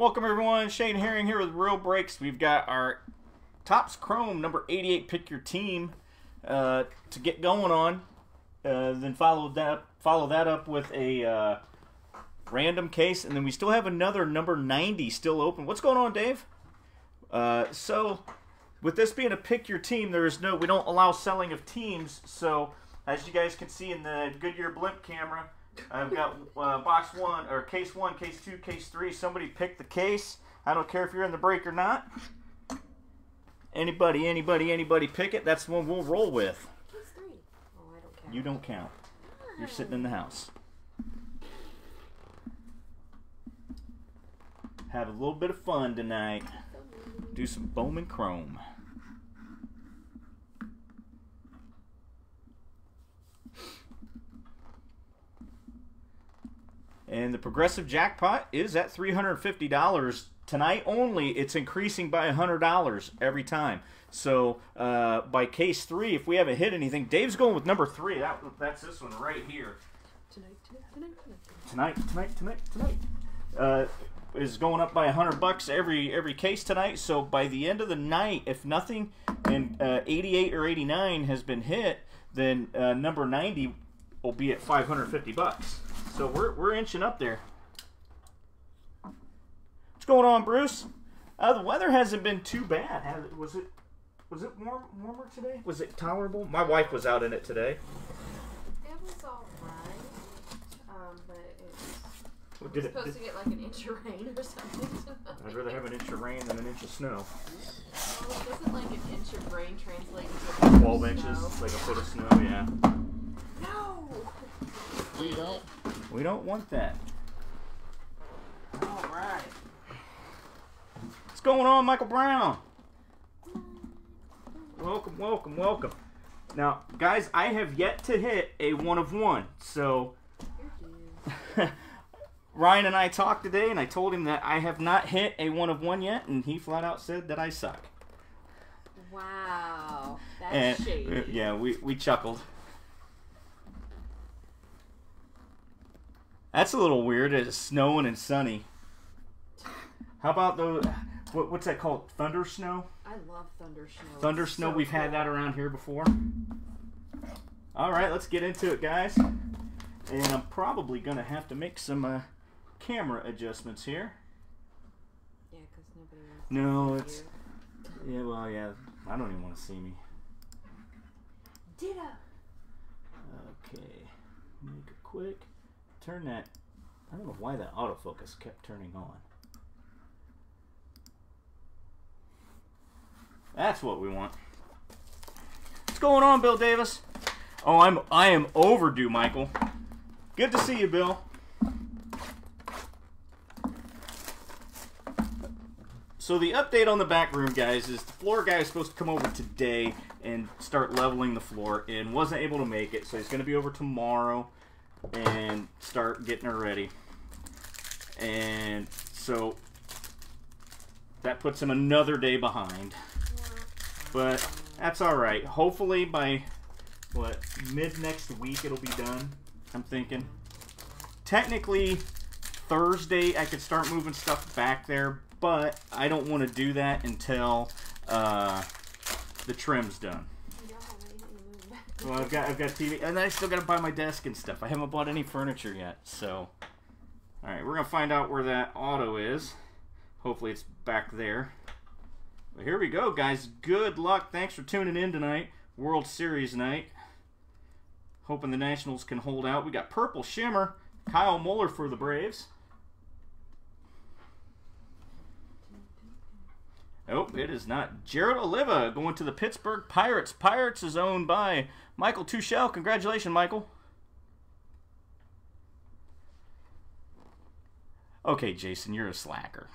Welcome everyone, Shane Herring here with Real Breaks. We've got our Topps Chrome number 88 pick your team uh, to get going on. Uh, then follow that follow that up with a uh, random case, and then we still have another number 90 still open. What's going on, Dave? Uh, so, with this being a pick your team, there is no we don't allow selling of teams. So, as you guys can see in the Goodyear blimp camera, I've got uh, box one or case one, case two, case three. Somebody pick the case. I don't care if you're in the break or not. Anybody, anybody, anybody pick it. That's the one we'll roll with. Case three. Oh, I don't care. You don't count. You're sitting in the house. Have a little bit of fun tonight. Do some Bowman Chrome. And the progressive jackpot is at $350 tonight only. It's increasing by $100 every time. So uh, by case three, if we haven't hit anything, Dave's going with number three. That, that's this one right here. Tonight, tonight, tonight, tonight. Tonight, tonight, tonight, tonight. Uh, is going up by a hundred bucks every every case tonight. So by the end of the night, if nothing and uh, 88 or 89 has been hit, then uh, number 90 will be at 550 bucks. So we're we're inching up there. What's going on, Bruce? Uh, the weather hasn't been too bad. Has it, was it was it warm warmer today? Was it tolerable? My wife was out in it today. It was alright. Um, but it's Did it, supposed did, to get like an inch of rain or something tonight. I'd rather have an inch of rain than an inch of snow. Well, doesn't like an inch of rain translate into a 12 foot of inches, snow? like a foot of snow, yeah. No! We don't. We don't want that. All right. What's going on, Michael Brown? Welcome, welcome, welcome. Now, guys, I have yet to hit a one of one. So, Ryan and I talked today, and I told him that I have not hit a one of one yet, and he flat out said that I suck. Wow. That's And uh, shady. yeah, we, we chuckled. That's a little weird. It's snowing and sunny. How about those? What, what's that called? Thunder snow? I love thunder snow. Thunder It's snow. so We've had that around here before. All right, let's get into it, guys. And I'm probably gonna have to make some uh, camera adjustments here. Yeah, because nobody wants No, to it's see yeah. Well, yeah. I don't even want to see me. you. Ditto. Okay, make it quick. Turn that. I don't know why that autofocus kept turning on. That's what we want. What's going on, Bill Davis? Oh, I'm I am overdue, Michael. Good to see you, Bill. So the update on the back room, guys, is the floor guy is supposed to come over today and start leveling the floor, and wasn't able to make it, so he's going to be over tomorrow and start getting her ready. And so that puts him another day behind, but that's all right. Hopefully by what mid next week it'll be done. I'm thinking. Technically, Thursday I could start moving stuff back there, but I don't want to do that until uh, the trim's done. You don't have anything to move back. Well, I've got I've got TV, and I still got to buy my desk and stuff. I haven't bought any furniture yet, so. All right, we're gonna find out where that auto is. Hopefully, it's back there. But here we go, guys. Good luck. Thanks for tuning in tonight. World Series night. Hoping the Nationals can hold out. We got purple shimmer. Kyle Muller for the Braves. Oh, it is not. Jared Oliva going to the Pittsburgh Pirates. Pirates is owned by Michael Tuchel. Congratulations, Michael. Okay, Jason, you're a slacker.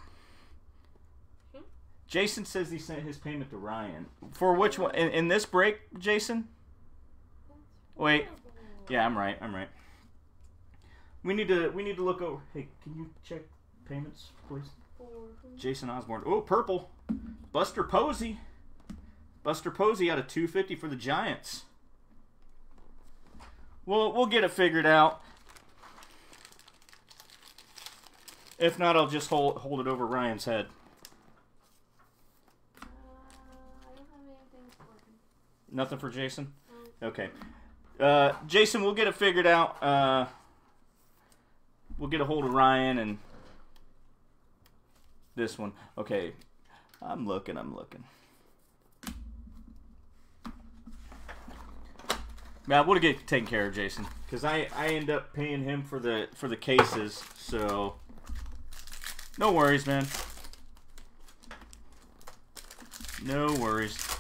Hmm? Jason says he sent his payment to Ryan. For which one? In, in this break, Jason? Wait. Yeah, I'm right. I'm right. We need to we need to look over. Hey, can you check payments, please? Jason Osborne. Oh, purple. Buster Posey. Buster Posey out of 250 for the Giants. We'll we'll get it figured out. If not, I'll just hold hold it over Ryan's head. Uh, I don't have anything working. Nothing for Jason. Okay. Uh, Jason, we'll get it figured out. Uh, we'll get a hold of Ryan and this one. Okay. I'm looking. I'm looking. Yeah, we'll get taken care of, Jason, because I I end up paying him for the for the cases. So no worries, man. No worries.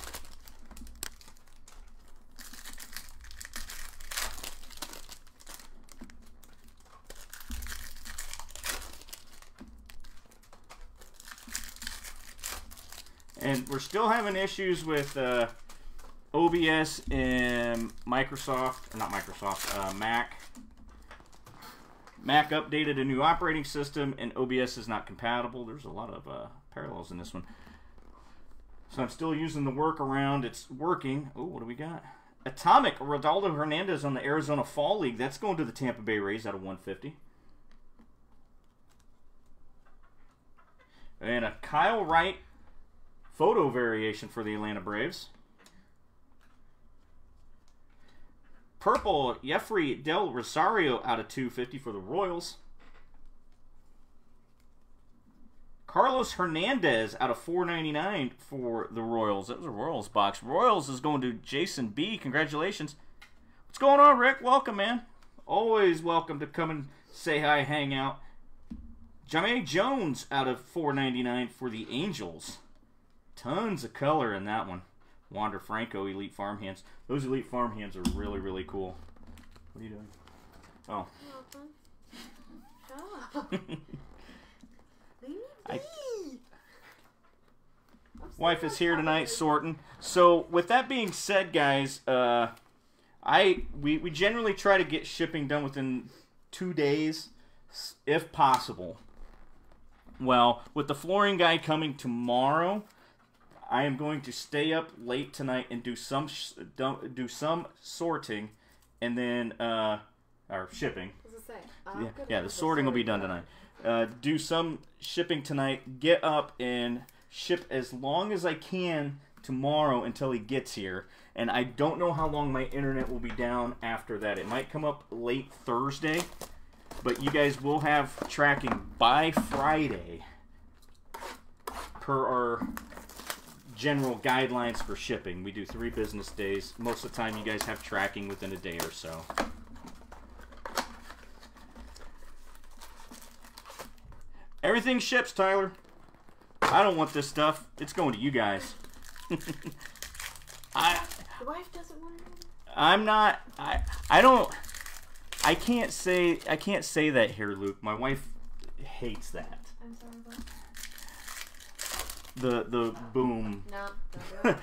We're still having issues with uh, OBS and Microsoft, not Microsoft, uh, Mac. Mac updated a new operating system, and OBS is not compatible. There's a lot of uh, parallels in this one. So I'm still using the workaround. It's working. Oh, what do we got? Atomic, Ronaldo Hernandez on the Arizona Fall League. That's going to the Tampa Bay Rays out of 150. And a Kyle Wright photo variation for the Atlanta Braves. Purple, Yefri Del Rosario out of 250 for the Royals. Carlos Hernandez out of 499 for the Royals. That was a Royals box. Royals is going to Jason B. Congratulations. What's going on, Rick? Welcome, man. Always welcome to come and say hi, hang out. Jahmai Jones out of 499 for the Angels. Tons of color in that one. Wander Franco, Elite Farmhands. Those Elite Farmhands are really, really cool. What are you doing? Oh. Nothing. Shut up. Leave I- Wife is here tonight sorting. So with that being said, guys, uh, I we, we generally try to get shipping done within two days, if possible. Well, with the flooring guy coming tomorrow, I am going to stay up late tonight and do some sh- do some sorting, and then uh, or shipping. What does it say? Yeah, yeah, the sorting will be done tonight. Uh, do some shipping tonight. Get up and ship as long as I can tomorrow until he gets here. And I don't know how long my internet will be down after that. It might come up late Thursday, but you guys will have tracking by Friday per our general guidelines for shipping. We do three business days. Most of the time, you guys have tracking within a day or so. Everything ships, Tyler. I don't want this stuff. It's going to you guys. I The wife doesn't want know. I'm not I I don't I can't say I can't say that here, Luke. My wife hates that. I'm sorry, Bob. The the boom. No, do.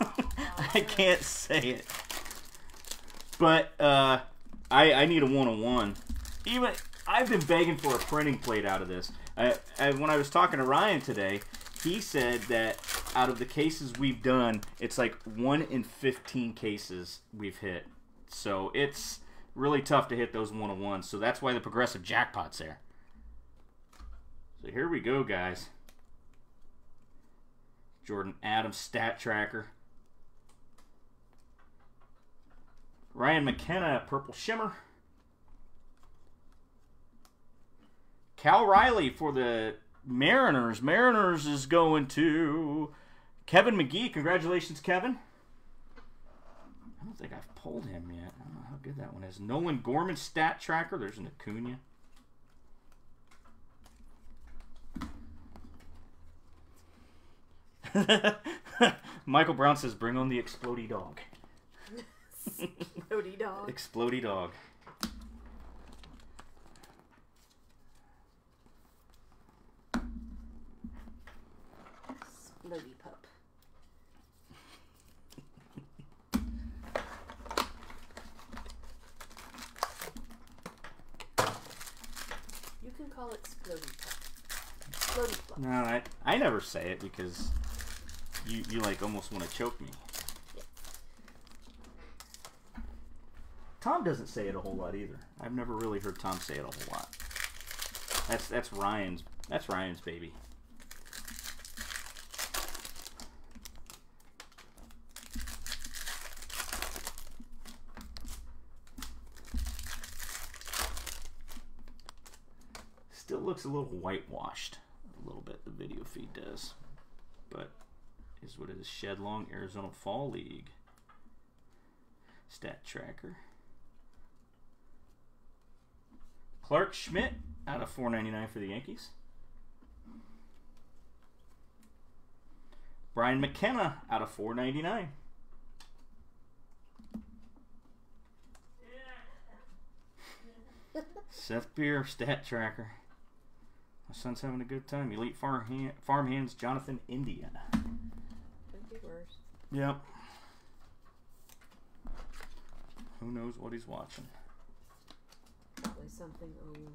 I can't say it. But uh I I need a one on one. Even I've been begging for a printing plate out of this. I, I when I was talking to Ryan today, he said that out of the cases we've done, it's like one in fifteen cases we've hit. So it's really tough to hit those one on ones. So that's why the progressive jackpot's there. So here we go, guys. Jordyn Adams stat tracker. Ryan McKenna, Purple Shimmer. Cal Raleigh for the Mariners. Mariners is going to Kevin McGee. Congratulations, Kevin. I don't think I've pulled him yet. I don't know how good that one is. Nolan Gorman stat tracker. There's an Acuna. Michael Brown says, "Bring on the explody dog." explody dog. explody dog. Splody pup. You can call it explody pup. Splody pup. No, I, I never say it because you you like almost want to choke me. Tom doesn't say it a whole lot either. I've never really heard Tom say it a whole lot. That's that's Ryan's. That's Ryan's baby. Still looks a little whitewashed. A little bit, the video feed does. But is what it is. Shed Long Arizona Fall League. Stat tracker. Clarke Schmidt out of 499 for the Yankees. Brian McKenna out of 499. Seth Beer stat tracker. My son's having a good time. Elite farm, hand, farm hands Jonathan India. Yep. Who knows what he's watching? Probably something over and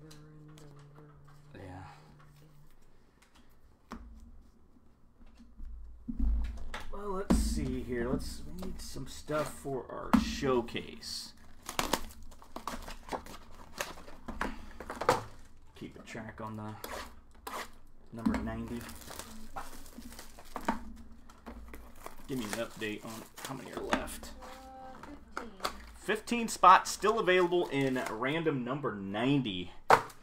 over. And Yeah. Well, let's see here. Let's we need some stuff for our showcase. Keep a track on the number 90. Give me an update on how many are left. Uh, 15. 15 spots still available in random number 90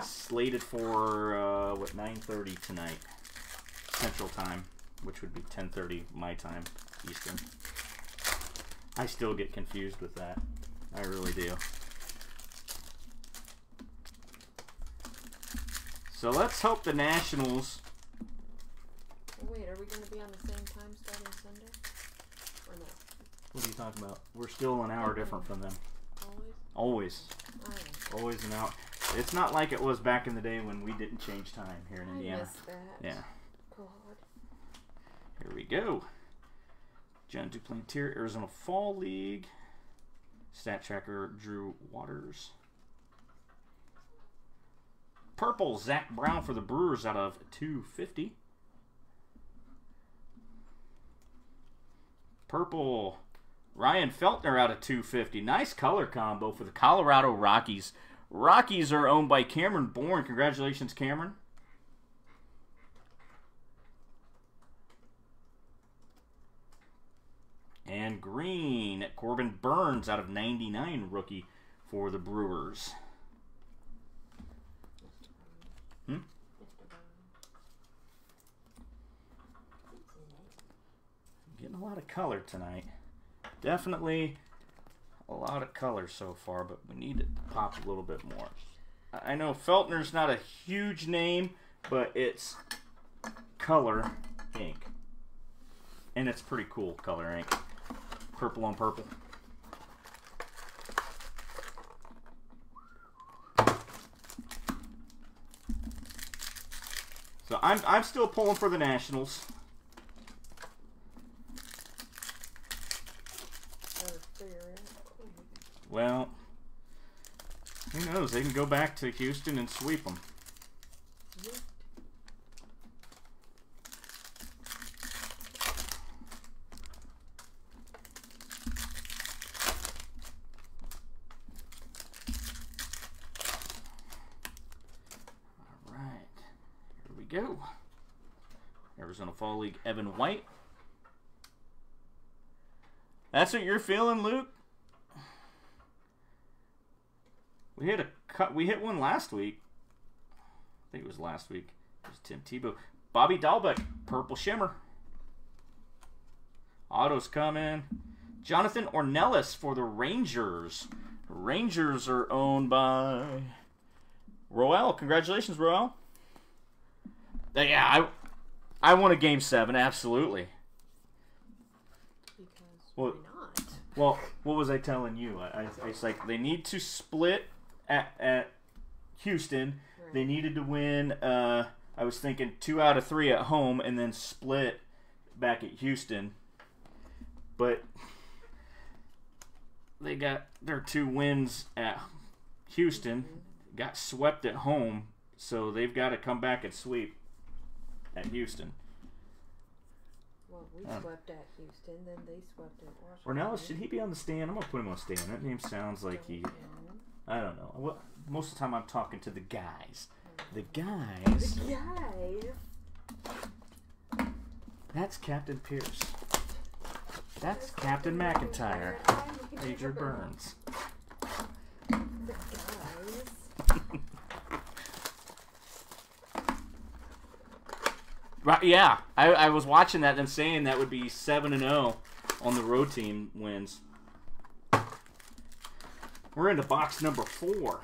slated for uh, what 9:30 tonight central time which would be 10:30 my time eastern I still get confused with that I really do so let's hope the Nationals Oh, wait, are we going to be on the same time starting Sunday? Or no? what are you talking about we're still an hour different from them Always? always always an hour it's not like it was back in the day when we didn't change time here in I Indiana yeah God. Here we go. Jon Duplantier, Arizona Fall League. Stat tracker Drew Waters. Purple, Zack Brown for the Brewers out of 250. Purple, Ryan Feltner out of 250. Nice color combo for the Colorado Rockies. Rockies are owned by Cameron Bourne. Congratulations, Cameron. And green, Corbin Burnes out of 99 rookie for the Brewers. Hmm? Getting a lot of color tonight. Definitely a lot of color so far, but we need it to pop a little bit more. I know Feltner's not a huge name, but it's color ink. And it's pretty cool color ink. Purple on purple. So I'm I'm still pulling for the Nationals. Or figure it out. Well, who knows? They can go back to Houston and sweep them. All right, here we go. Arizona Fall League, Evan White. That's what you're feeling, Luke. We hit a cut. We hit one last week. I think it was last week. It was Tim Tebow. Bobby Dalbec, Purple Shimmer. Autos coming. Jonathan Ornelas for the Rangers. Rangers are owned by Roel. Congratulations, Roel. Yeah, I, I won a game seven. Absolutely. Because Well- why not? Well, what was I telling you? I, I, it's like they need to split at, at Houston. They needed to win. Uh, I was thinking two out of three at home, and then split back at Houston. But they got their two wins at Houston, got swept at home, so they've got to come back and sweep at Houston. Well, we Um, swept at Houston, then they swept at Washington. Ornelas, should he be on the stand? I'm gonna put him on stand. That name sounds like he. I don't know. Well, most of the time I'm talking to the guys. The guys. The guys. That's Captain Pierce. That's Captain McIntyre. Major Burns. The guys. Right, yeah. I, I was watching that and saying that would be 7 and 0 on the road team wins. We're into box number 4.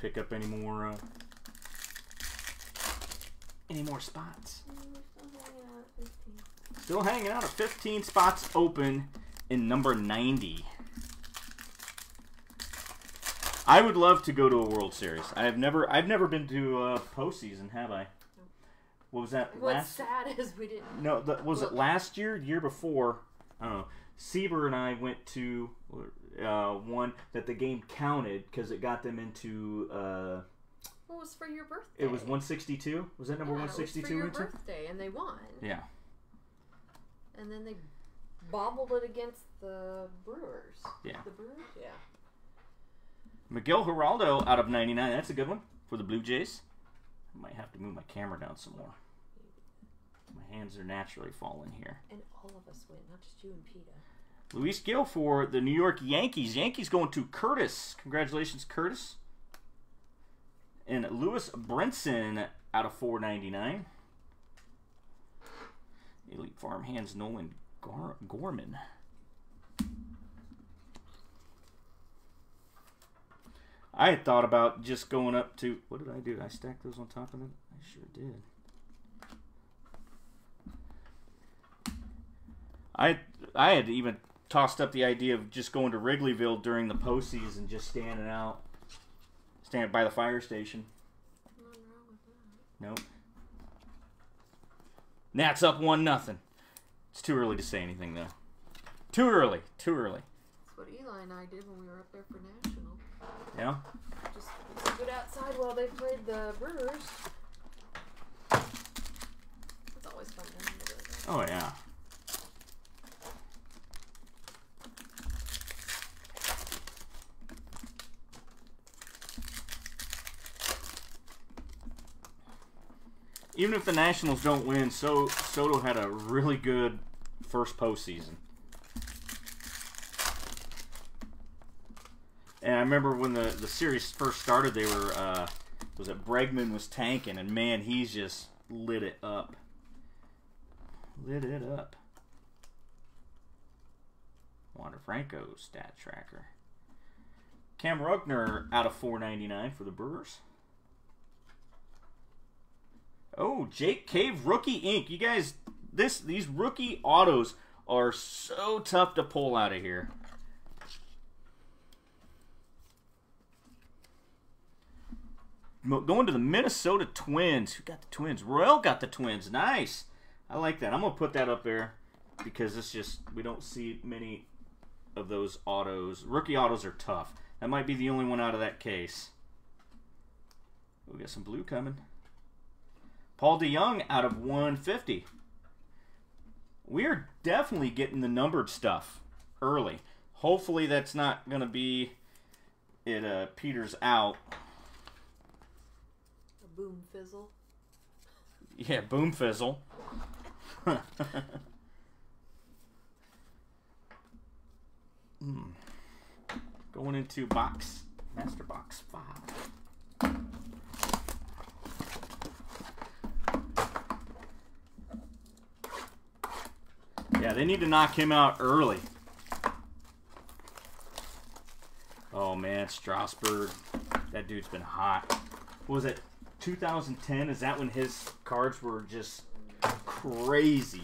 Pick up any more uh, any more spots. Still hanging out at 15 spots open in number 90. I would love to go to a World Series. I have never I've never been to a postseason, have I? What was that What's last sad is we didn't. No, that was it last year, year before. I don't know. Sieber and I went to uh, one that the game counted because it got them into. Uh, What was for your birthday? it was 162. Was that number Yeah, it was 162? for your birthday, and they won. Yeah. And then they bobbled it against the Brewers. Yeah. The Brewers. Yeah. Miguel Hiraldo out of 99. That's a good one for the Blue Jays. I might have to move my camera down some more. My hands are naturally falling here. And all of us went, not just you and Peter. Luis Gil for the New York Yankees. Yankees going to Curtis. Congratulations, Curtis. And Lewis Brinson out of 499. Elite Farm Hands Nolan Gar- Gorman. I had thought about just going up to. What did I do? I stacked those on top of it? I sure did. I I had even tossed up the idea of just going to Wrigleyville during the postseason, just standing out, standing by the fire station. Nope. Nats up one nothing. It's too early to say anything though. Too early. Too early. That's what Eli and I did when we were up there for national. Yeah. Just stood outside while they played the Brewers. It's always fun to. Oh yeah. Even if the Nationals don't win, so Soto had a really good first postseason. And I remember when the, the series first started, they were uh, was it Bregman was tanking, and man, he's just lit it up. Lit it up. Wander Franco stat tracker. Cam Rugner out of 499 for the Brewers. Oh, Jake Cave rookie ink. You guys, this these rookie autos are so tough to pull out of here. Going to the Minnesota Twins. Who got the Twins? Royal got the Twins. Nice. I like that. I'm gonna put that up there because it's just we don't see many of those autos. Rookie autos are tough. That might be the only one out of that case. We got some blue coming. Paul DeJong out of 150. We're definitely getting the numbered stuff early. Hopefully that's not gonna be it uh, peters out. Boom fizzle. Yeah, boom fizzle. Hmm. Going into box, master box five. Yeah, they need to knock him out early. Oh man, Strasburg. That dude's been hot. What was it 2010? Is that when his cards were just crazy?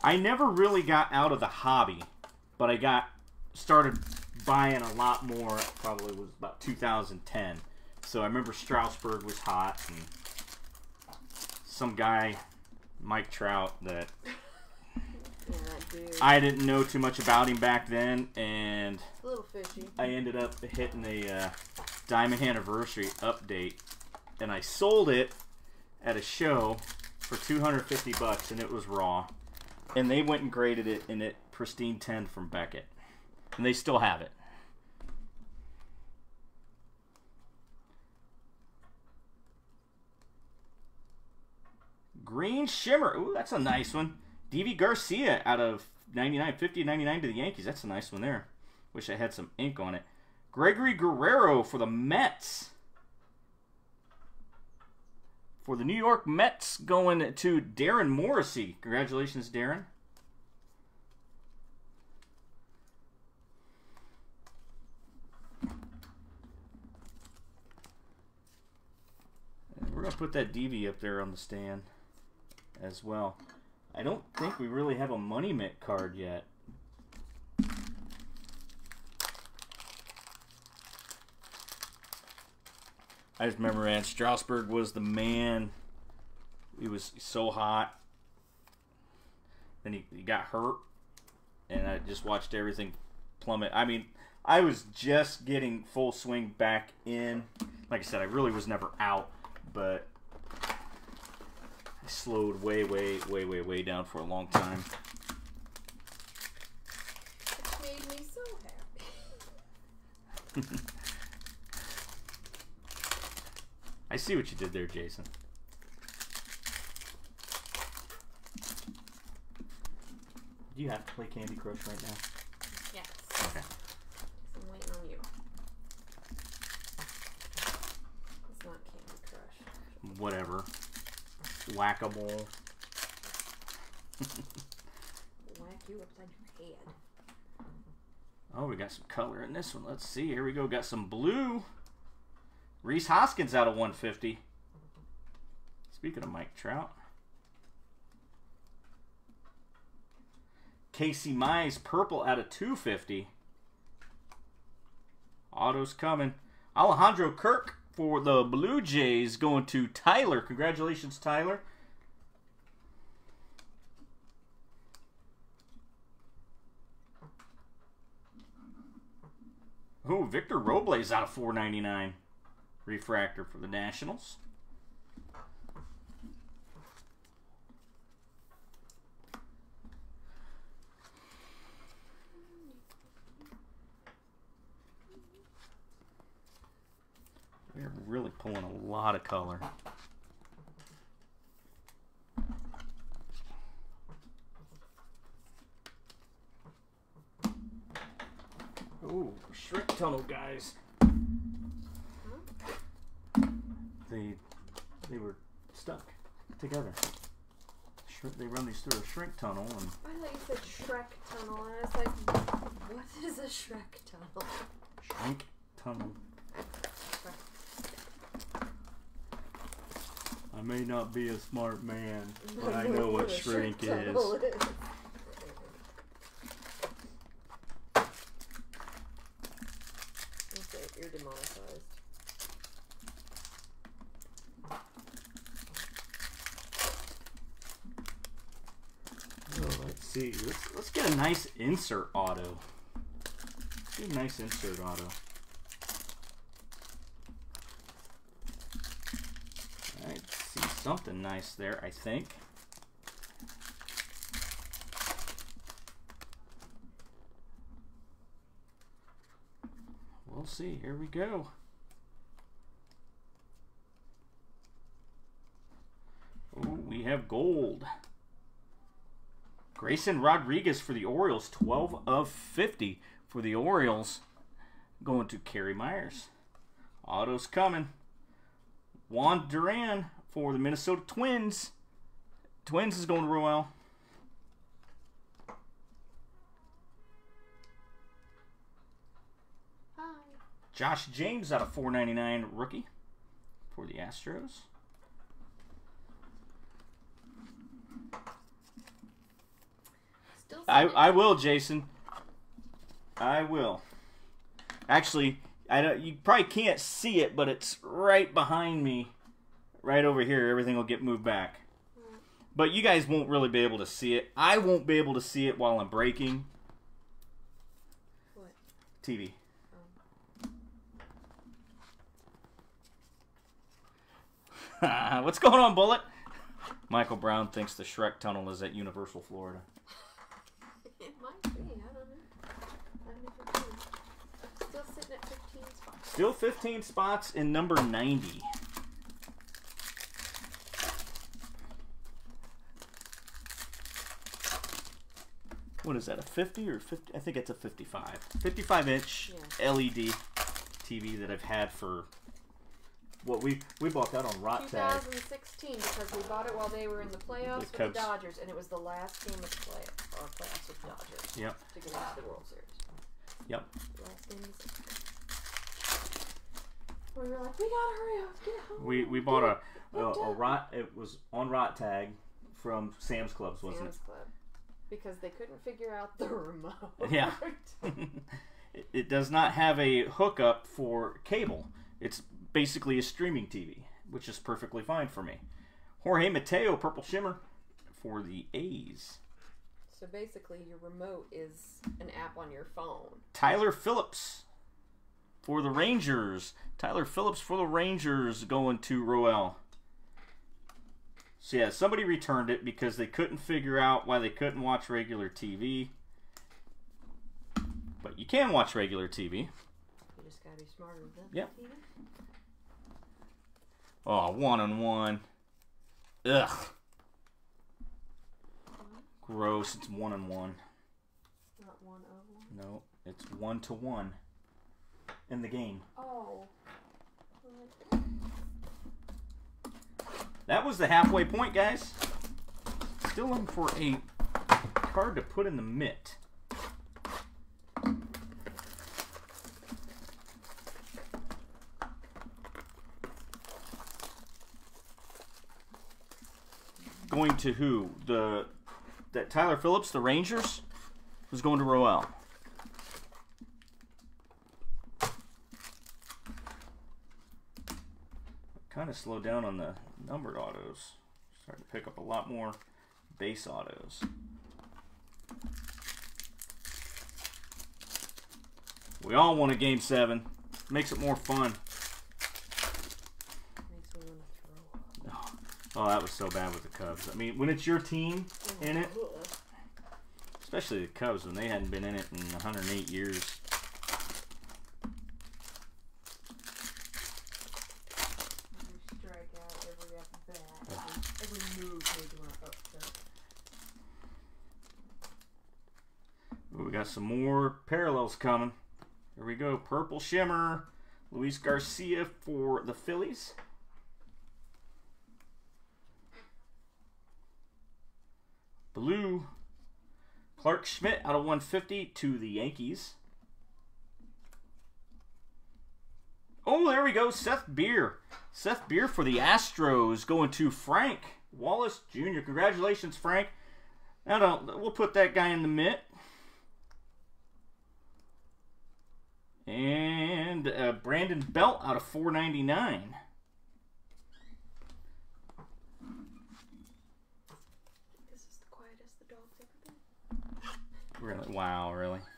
I never really got out of the hobby, but I got started buying a lot more. Probably was about 2010. So I remember Strasburg was hot, and some guy, Mike Trout, that Yeah, dude. I didn't know too much about him back then, and fishy. I ended up hitting a uh, Diamond Anniversary update, and I sold it, at a show for 250 bucks, and it was raw. And they went and graded it in it pristine 10 from Beckett, and they still have it. Green Shimmer. Ooh, that's a nice one. Deivi Garcia out of 99, 50 99 to the Yankees. That's a nice one there. Wish I had some ink on it. Gregory Guerrero for the Mets. For the New York Mets, going to Darren Morrissey. Congratulations, Darren. We're going to put that Deivi up there on the stand as well. I don't think we really have a Money Mitt card yet. I just remember, man, Strasburg was the man. He was so hot. Then he, he got hurt, and I just watched everything plummet. I mean, I was just getting full swing back in. Like I said, I really was never out, but I slowed way, way, way, way, way down for a long time. Which made me so happy. I see what you did there, Jason. Do you have to play Candy Crush right now? Yes. Okay. I'm waiting on you. It's not Candy Crush. Whatever. Whack-a-mole. Whack you upside your head. Oh, we got some color in this one. Let's see. Here we go. Got some blue. Rhys Hoskins out of 150. Speaking of Mike Trout. Casey Mize purple out of 250. Auto's coming. Alejandro Kirk for the Blue Jays going to Tyler. Congratulations, Tyler. Oh, Victor Robles out of 499. Refractor for the Nationals. We're really pulling a lot of color. Ooh, shrink tunnel guys. They they were stuck together. They run these through a shrink tunnel and I thought you said Shrek Tunnel, and I was like, what is a Shrek Tunnel? shrink tunnel. I may not be a smart man, but I know what shrink is. is. Okay, you're demonetized. Oh, let's. Let's, get a nice insert auto. Nice insert auto. I see something nice there, I think. We'll see. Here we go. Oh, we have gold. Grayson Rodriguez for the Orioles, 12 of 50 for the Orioles. Going to Kerry Myers. Auto's coming. Juan Duran for the Minnesota Twins. Twins is going to Royal. Hi. Josh James out of 499 rookie for the Astros. Still I. I will, Jason. I will. Actually, I don't, you probably can't see it, but it's right behind me, right over here. Everything will get moved back. Mm. But you guys won't really be able to see it. I won't be able to see it while I'm breaking What? TV. Oh. What's going on, Bullet? Michael Brown thinks the Shrek Tunnel is at Universal Florida. It might be. I don't know. I've never been. Still sitting at 15 spots. Still 15 spots in number 90. What is that, a 50 or 50? I think it's a 55. 55 inch Yeah. LED TV that I've had for what we we bought that on Rot Tag. 2016 because we bought it while they were in the playoffs with the Dodgers, and it was the last game of play or playoffs with Dodgers Yep. to get into the World Series. Yep. Last game of the season. We were like, we gotta hurry up, get home. We we bought a a, a Rot it was on Rot Tag from Sam's Clubs, wasn't Sam's Club because they couldn't figure out the remote. Yeah. it? it? It does not have a hookup for cable. It's basically a streaming TV, which is perfectly fine for me. Jorge Mateo, Purple Shimmer for the A's. so basically, your remote is an app on your phone. Tyler Phillips for the Rangers. Tyler Phillips for the Rangers going to Roel. So yeah, somebody returned it because they couldn't figure out why they couldn't watch regular TV. But you can watch regular TV. You just gotta be smarter than Yep. TV. Oh, one on one. Ugh. Gross. It's one on one. Not one of one. No, it's one to one in the game. Oh. That was the halfway point, guys. Still looking for a card to put in the mitt. Going to who? The that Tyler Phillips, the Rangers, was going to Roel. Kind of slowed down on the numbered autos. Starting to pick up a lot more base autos. We all want a game seven. Makes it more fun. Makes me wanna throw up. Oh, that was so bad with the Cubs. I mean, when it's your team in it, especially the Cubs when they hadn't been in it in 108 years. You strike out every at bat. Every, move made you want to upset. Ooh, we got some more parallels coming. Here we go. Purple Shimmer. Luis Garcia for the Phillies. Blue. Clarke Schmidt out of 150 to the Yankees. Oh, there we go. Seth Beer. Seth Beer for the Astros going to Frank Wallace Jr. Congratulations, Frank. Now, don't, we'll put that guy in the mitt. And uh, Brandon Belt out of 499. This is the quietest the dog's ever been. Really? Wow, really?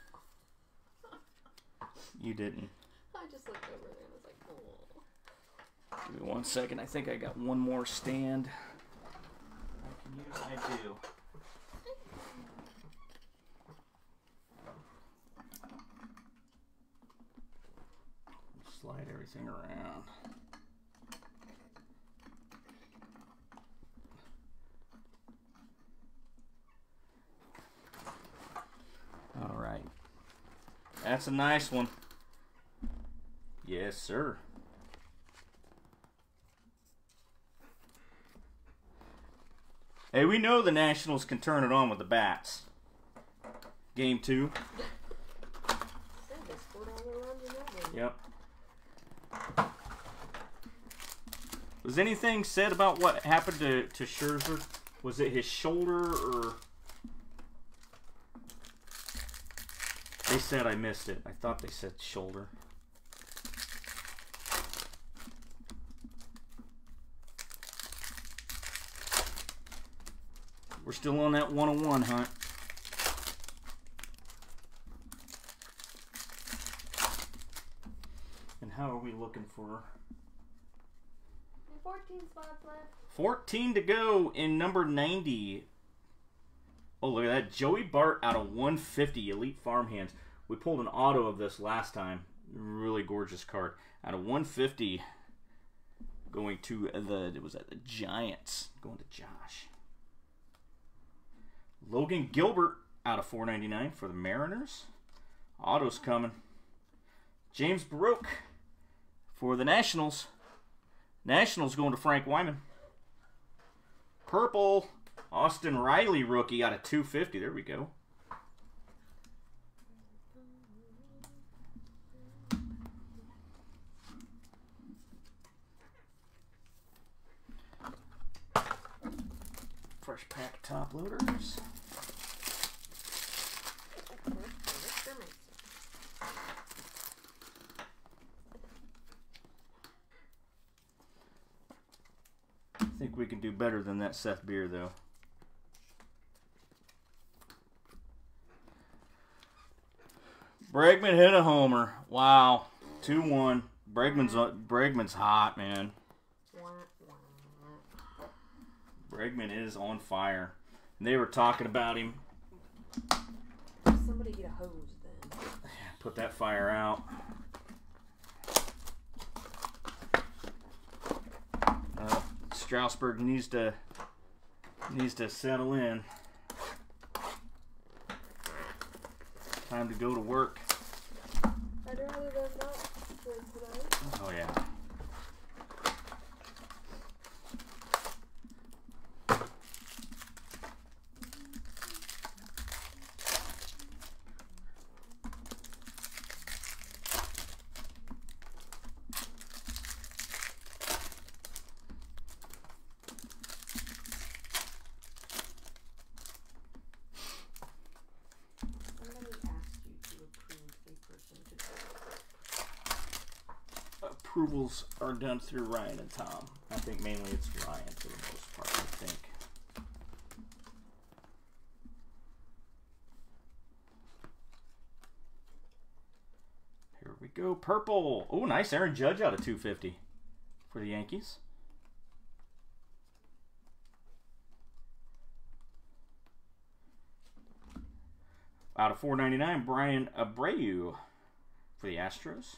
You didn't. I just looked over there and was like, oh. Give me one second. I think I got one more stand. I can use. I do. Slide everything around. All right. That's a nice one. Yes, sir. Hey, we know the Nationals can turn it on with the bats. Game two. Yep. Was anything said about what happened to, to Scherzer? Was it his shoulder or. They said I missed it. I thought they said shoulder. We're still on that 101 hunt. And how are we looking for? 14 spots left. 14 to go in number 90. Oh, look at that. Joey Bart out of 150 Elite Farmhands. We pulled an auto of this last time. Really gorgeous card. Out of 150 going to the, it was at the Giants. Going to Josh. Logan Gilbert out of 499 for the Mariners. Auto's coming. James Baroque for the Nationals. Nationals going to Frank Wyman. Purple, Austin Riley rookie out of 250. There we go. Fresh pack top loaders. I think we can do better than that Seth Beer, though. Bregman hit a homer. Wow, two one. Bregman's uh, Bregman's hot, man. Bregman is on fire. And they were talking about him. Somebody get a hose then. Put that fire out. Uh, Strasburg needs to needs to settle in. Time to go to work. I'd rather than not for tonight. Oh yeah. Somebody asked you to approve a person to vote. Approvals are done through Ryan and Tom. I think mainly it's Ryan for the most part. I think. Here we go. Purple. Oh, nice. Aaron Judge out of 250 for the Yankees. Out of 499, Bryan Abreu for the Astros.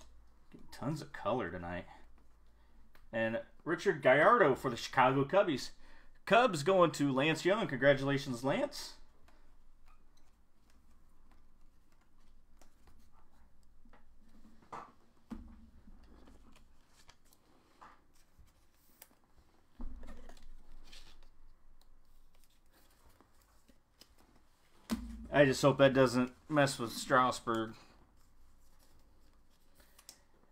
Getting tons of color tonight. And Richard Gallardo for the Chicago Cubbies. Cubs going to Lance Young. Congratulations, Lance. I just hope that doesn't mess with Strasburg.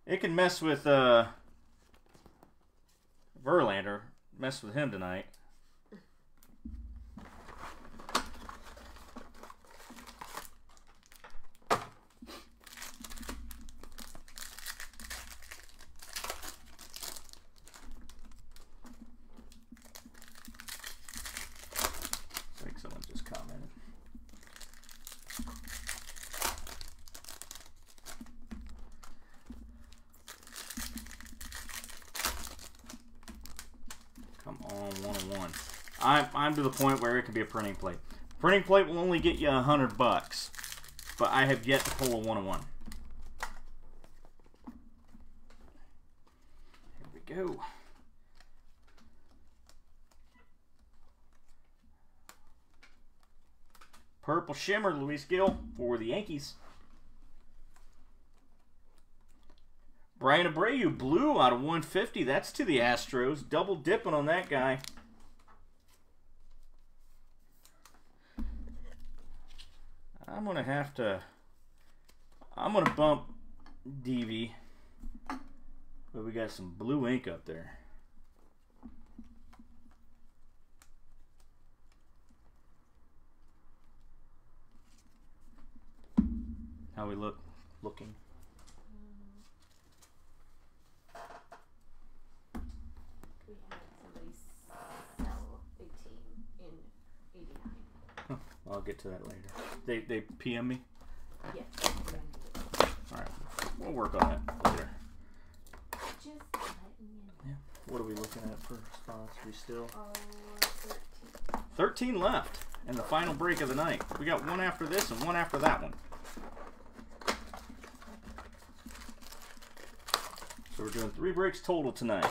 It can mess with uh, Verlander. Mess with him tonight. I think someone just commented. Come on, one on one. I'm I'm to the point where it can be a printing plate. Printing plate will only get you a hundred bucks, but I have yet to pull a one on one. Here we go. Purple Shimmer, Luis Gil for the Yankees. Bryan Abreu, blue out of 150. That's to the Astros. Double dipping on that guy. I'm going to have to... I'm going to bump Deivi. But we got some blue ink up there. How we look looking. We had somebody sell a team in '89. I'll get to that later. They they PM me. Yes. All right, we'll work on that later. Just you know. What are we looking at for spots? We still Oh, 13. 13 left, and the final break of the night. We got one after this and one after that one. So we're doing three breaks total tonight.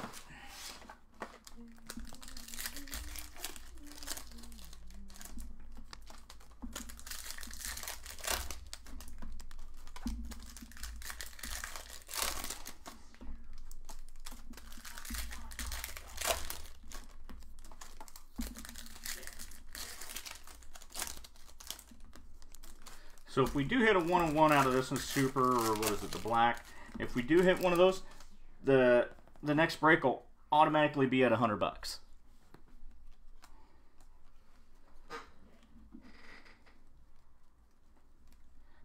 So if we do hit a one on one out of this one super or what is it, the black, if we do hit one of those, the the next break will automatically be at a hundred bucks.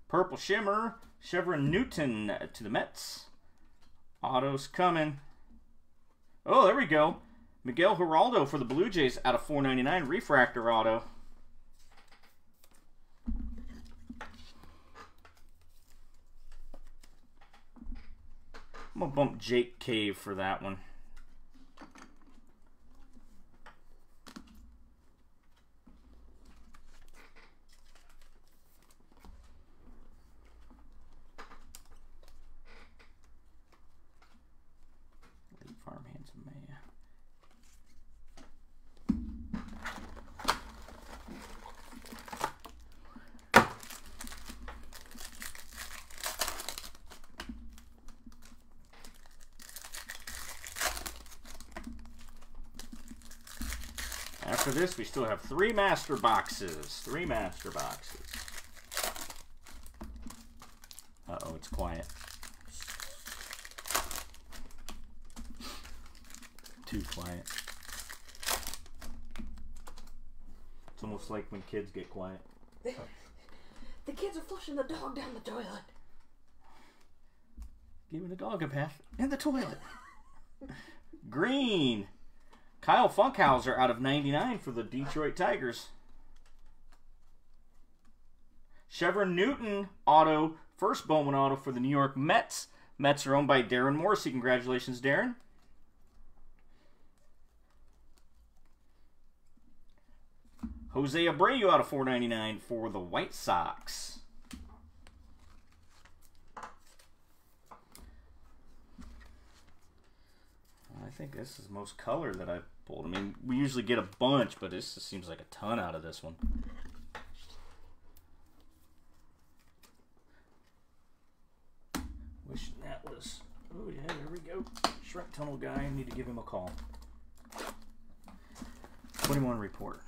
Purple Shimmer, Shervyen Newton to the Mets. Auto's coming. Oh, there we go. Miguel Hiraldo for the Blue Jays out of 499 refractor auto. I'm gonna bump Jake Cave for that one. Elite Farm Handsome Maya. After this, we still have three master boxes. Three master boxes. Uh oh, it's quiet. Too quiet. It's almost like when kids get quiet. The kids are flushing the dog down the toilet. Giving the dog a bath in the toilet. Green. Kyle Funkhouser out of 99 for the Detroit Tigers. Shervyen Newton auto, first Bowman auto for the New York Mets. Mets are owned by Darren Morrissey. Congratulations, Darren. Jose Abreu out of 499 for the White Sox. I think this is the most color that I've pulled. I mean, we usually get a bunch, but this just seems like a ton out of this one. Wishing that was. Oh yeah, there we go. Shrek Tunnel guy. I need to give him a call. 21 report.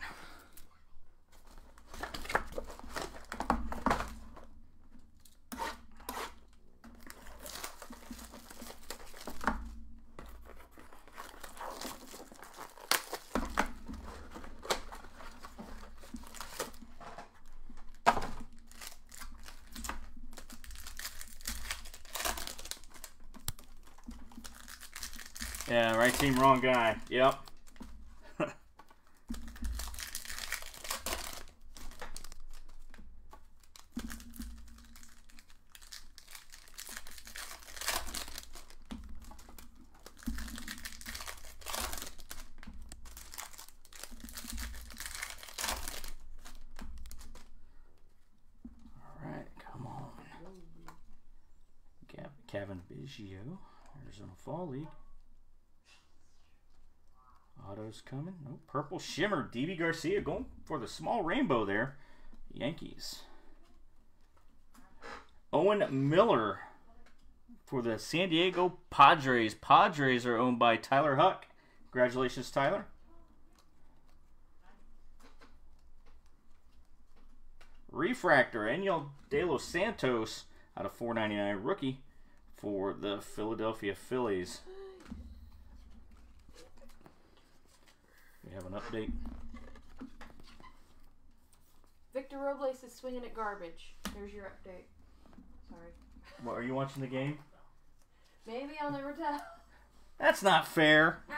Yeah, right team, wrong guy. Yep. All right, come on. Cavan Biggio, Arizona Fall League. Auto's coming. No purple shimmer. Deivi Garcia going for the small rainbow there. Yankees. Owen Miller for the San Diego Padres. Padres are owned by Tyler Huck. Congratulations, Tyler. Refractor. Enyel De Los Santos out of 499 rookie for the Philadelphia Phillies. We have an update. Victor Robles is swinging at garbage. There's your update. Sorry. What, are you watching the game? Maybe I'll never tell. That's not fair.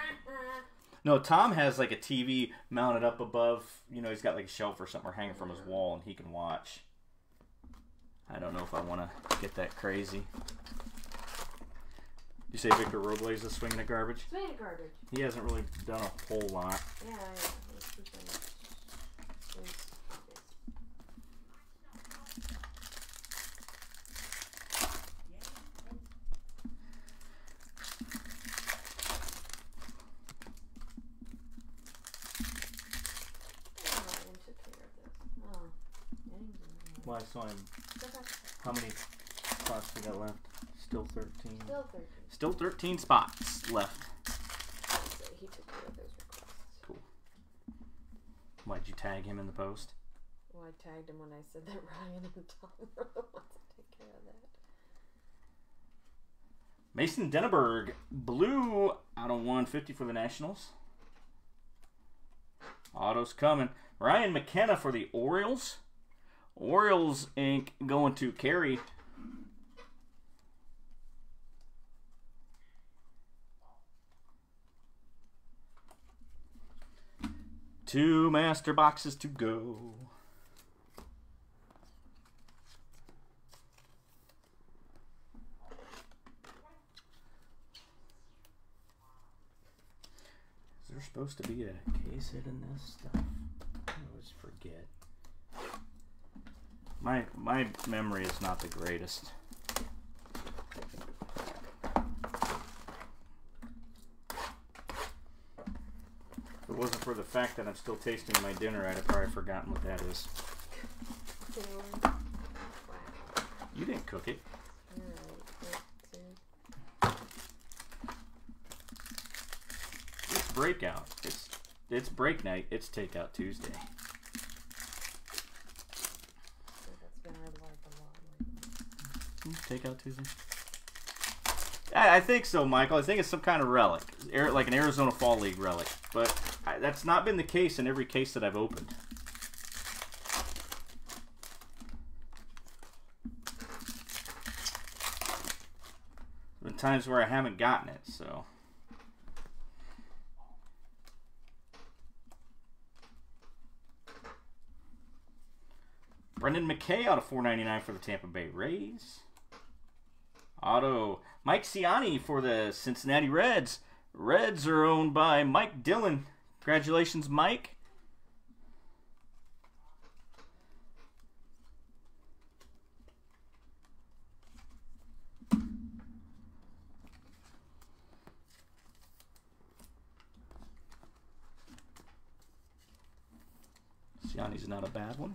No, Tom has like a TV mounted up above. You know, he's got like a shelf or something or hanging from his wall, and he can watch. I don't know if I want to get that crazy. You say Victor Robles is swinging at garbage? Swing garbage. He hasn't really done a whole lot. Yeah, yeah. Let's keep them. There's- Oh, Ryan took care of this. Oh, Jennings is in Well, I saw him. there. Okay. How many spots we got left? Still 13. Still 13. Still 13 spots left. So he took care of those requests. Cool. Why'd you tag him in the post? Well, I tagged him when I said that Ryan and Tom were the ones that take care of that. Mason Denaburg, blue out of 150 for the Nationals. Auto's coming. Ryan McKenna for the Orioles. Orioles ink going to Carey. Two master boxes to go. Is there supposed to be a case hit in this stuff? I always forget. My my memory is not the greatest. Wasn't for the fact that I'm still tasting my dinner, I'd have probably forgotten what that is. You didn't cook it. It's breakout. It's it's break night. It's takeout Tuesday. Takeout Tuesday. I, I think so, Michael. I think it's some kind of relic, like an Arizona Fall League relic. But I, that's not been the case in every case that I've opened. There's been times where I haven't gotten it, so. Brendan McKay out of 499 for the Tampa Bay Rays. Auto Mike Siani for the Cincinnati Reds. Reds are owned by Mike Dillon. Congratulations, Mike. Siani's not a bad one.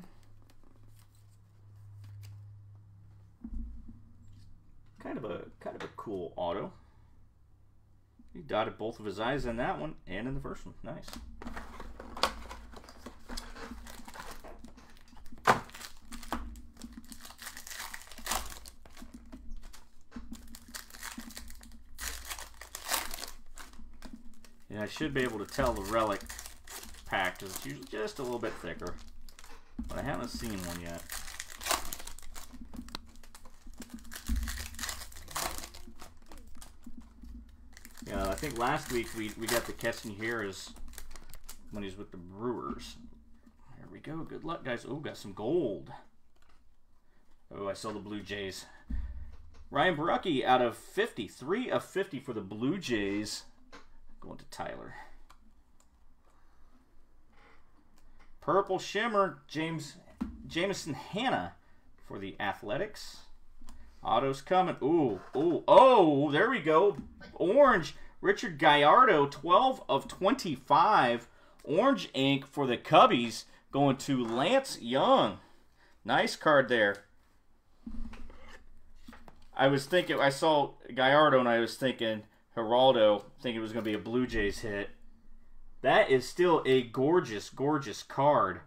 Kind of a kind of a cool auto. Dotted both of his eyes in that one and in the first one. Nice. And I should be able to tell the relic pack because it's usually just a little bit thicker. But I haven't seen one yet. Yeah, I think last week we, we got the Keston Hiura when he's with the Brewers. There we go. Good luck, guys. Oh, got some gold. Oh, I saw the Blue Jays. Ryan Borucki out of 50. 3 of 50 for the Blue Jays. Going to Tyler. Purple Shimmer, James Jameson Hannah for the Athletics. Auto's coming. Ooh, ooh, oh, there we go. Orange, Richard Gallardo, 12 of 25. Orange ink for the Cubbies going to Lance Young. Nice card there. I was thinking, I saw Gallardo and I was thinking Hiraldo, thinking it was going to be a Blue Jays hit. That is still a gorgeous, gorgeous card.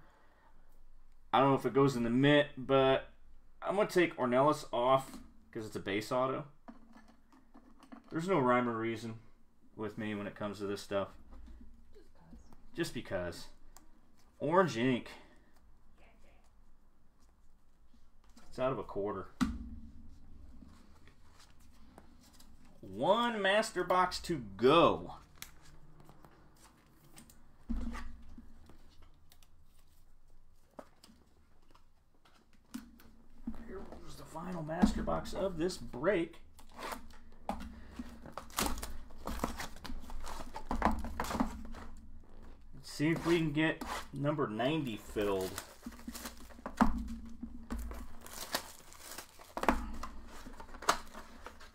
I don't know if it goes in the mint, but I'm going to take Ornelas off because it's a base auto. There's no rhyme or reason with me when it comes to this stuff. Just because. Orange ink. It's out of a quarter. One master box to go. Here was the final master box of this break. See if we can get number 90 filled.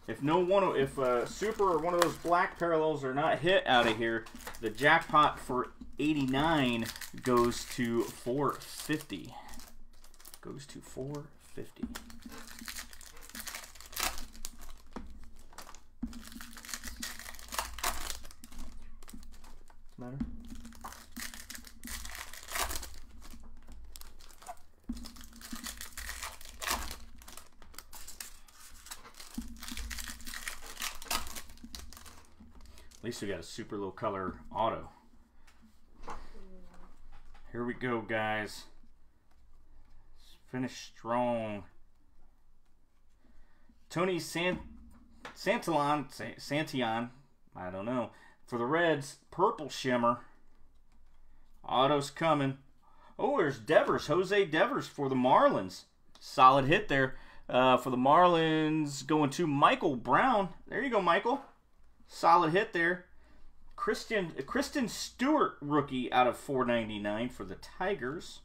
If no one, if uh, super or one of those black parallels are not hit out of here, the jackpot for 89 goes to 450. Goes to 450. Matter? Least we got a super low color auto. Here we go, guys. Finish strong. Tony Santillan, Santillan, I don't know. For the Reds, purple shimmer. Auto's coming. Oh, there's Devers, Jose Devers for the Marlins. Solid hit there uh, for the Marlins. Going to Michael Brown. There you go, Michael. Solid hit there. Christian Christin Stewart rookie out of 499 for the Tigers.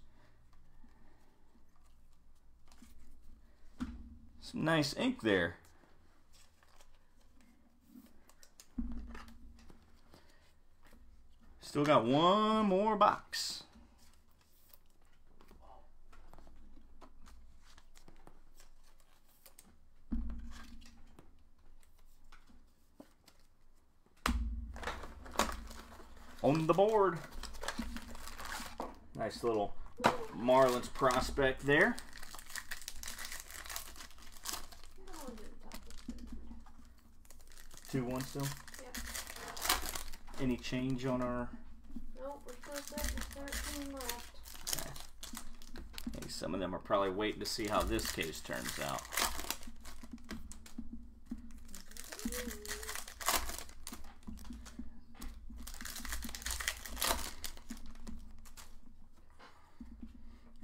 Some nice ink there. Still got one more box. On the board. Nice little Marlins prospect there. Two one still. Yep. Any change on our? Nope, we're still set with 13 left. Hey, some of them are probably waiting to see how this case turns out.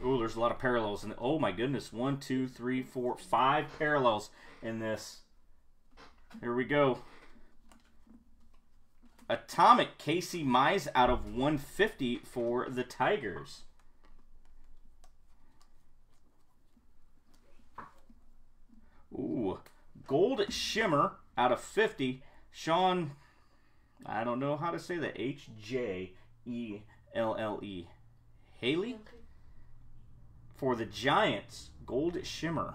Ooh, there's a lot of parallels. And oh my goodness, one, two, three, four, five parallels in this. Here we go. Atomic Casey Mize out of 150 for the Tigers. Ooh, Gold Shimmer out of 50. Sean, I don't know how to say that. H J E L L E. Haley? For the Giants, Gold Shimmer.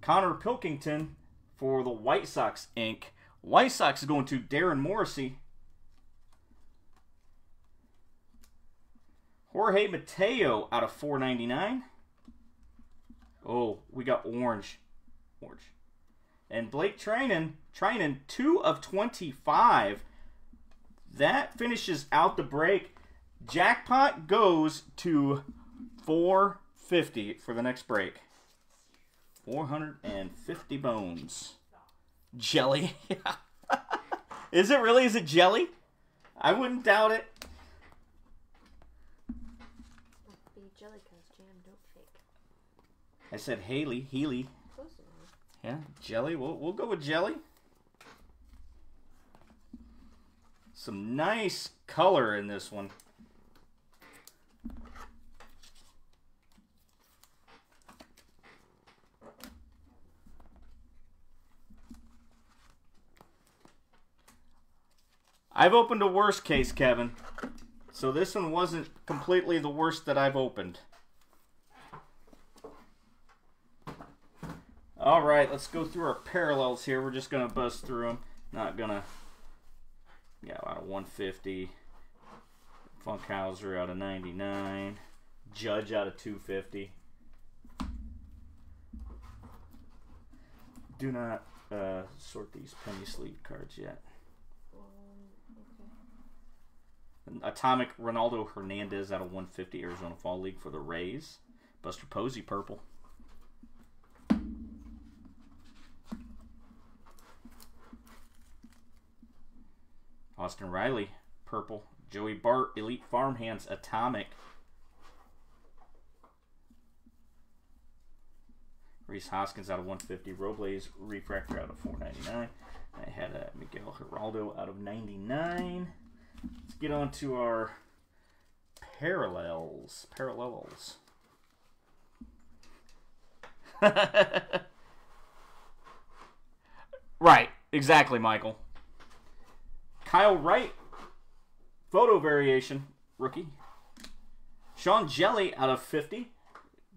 Connor Pilkington for the White Sox ink. White Sox is going to Darren Morrissey. Jorge Mateo out of 499. Oh, we got orange. Orange. And Blake Treinen, Treinen, 2 of 25. That finishes out the break. Jackpot goes to 450 for the next break. 450 bones. Jelly. Is it really? Is it jelly? I wouldn't doubt it. Must jam don't shake. I said Haley, Healy. Yeah, jelly. We'll, we'll go with jelly. Some nice color in this one. I've opened a worse case, Kevin. So this one wasn't completely the worst that I've opened. All right, let's go through our parallels here. We're just gonna bust through them. Not gonna. Yeah, out of 150. Funkhouser out of 99. Judge out of 250. Do not uh, sort these penny sleeve cards yet. Um, okay. Atomic Ronaldo Hernandez out of 150 Arizona Fall League for the Rays. Buster Posey purple. Austin Riley purple. Joey Bart Elite Farmhands Atomic. Rhys Hoskins out of 150. Robles Refractor out of 499. I had uh, Miguel Hiraldo out of 99. Let's get on to our parallels. Parallels. right, exactly, Michael. Kyle Wright, photo variation, rookie. Sean Hjelle out of 50,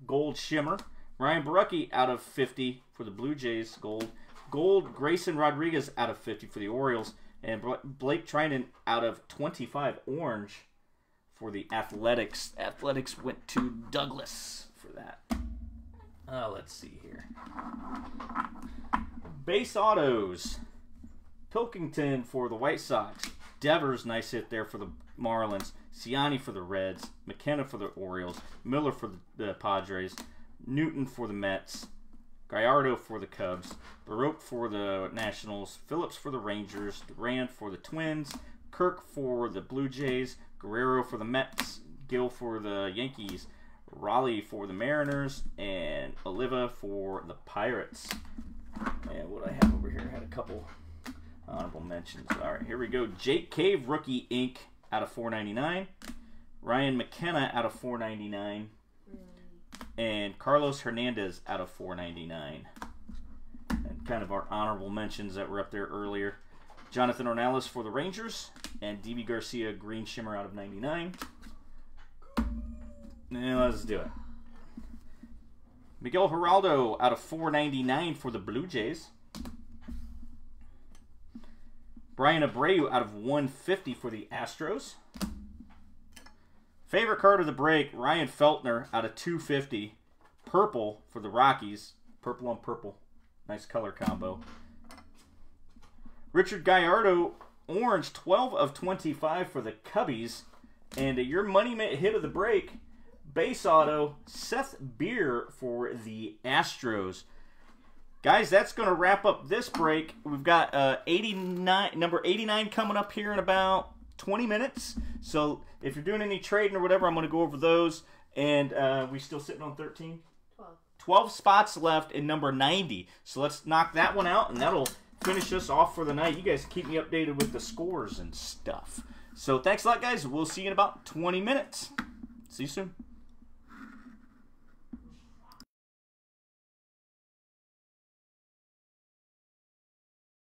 gold shimmer. Ryan Borucki out of 50 for the Blue Jays, gold. Gold, Grayson Rodriguez out of 50 for the Orioles. And Blake Treinen out of 25, orange for the Athletics. Athletics went to Douglas for that. Uh, let's see here. Base autos. Pilkington for the White Sox. Devers, nice hit there for the Marlins. Siani for the Reds. McKenna for the Orioles. Miller for the, the Padres. Newton for the Mets. Gallardo for the Cubs. Baroque for the Nationals. Phillips for the Rangers. Durand for the Twins. Kirk for the Blue Jays. Guerrero for the Mets. Gil for the Yankees. Raleigh for the Mariners. And Oliva for the Pirates. And what I have over here, I had a couple honorable mentions. All right, here we go. Jake Cave, rookie ink out of 499. Ryan McKenna out of 499. And Carlos Hernandez out of 499. And kind of our honorable mentions that were up there earlier. Jonathan Ornelas for the Rangers. And Deivi Garcia, green shimmer out of 99. Now let's do it. Miguel Hiraldo out of 499 for the Blue Jays. Bryan Abreu out of 150 for the Astros. Favorite card of the break, Ryan Feltner out of 250. Purple for the Rockies. Purple on purple. Nice color combo. Richard Gallardo, orange, 12 of 25 for the Cubbies. And your money hit of the break, base auto, Seth Beer for the Astros. Guys, that's going to wrap up this break. We've got uh, 89, number 89 coming up here in about 20 minutes. So if you're doing any trading or whatever, I'm going to go over those. And uh, we still sitting on 13? 12. 12 spots left in number 90. So let's knock that one out, and that'll finish us off for the night. You guys keep me updated with the scores and stuff. So thanks a lot, guys. We'll see you in about 20 minutes. See you soon.